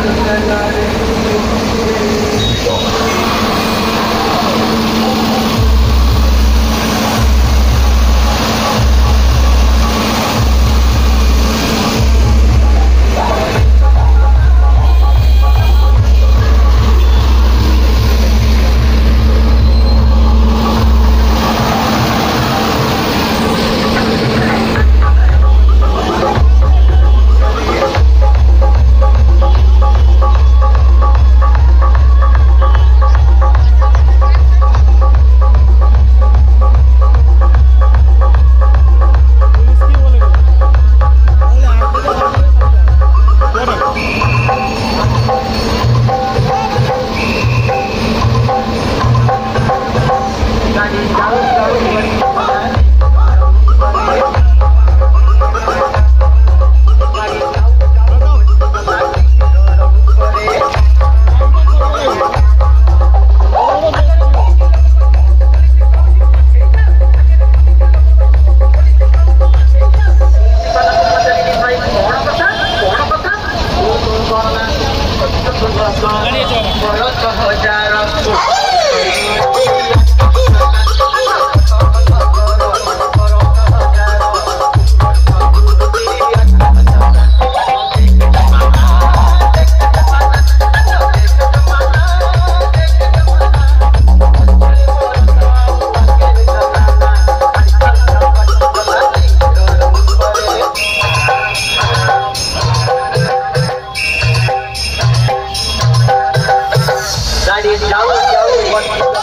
Thank you. 有有杨幂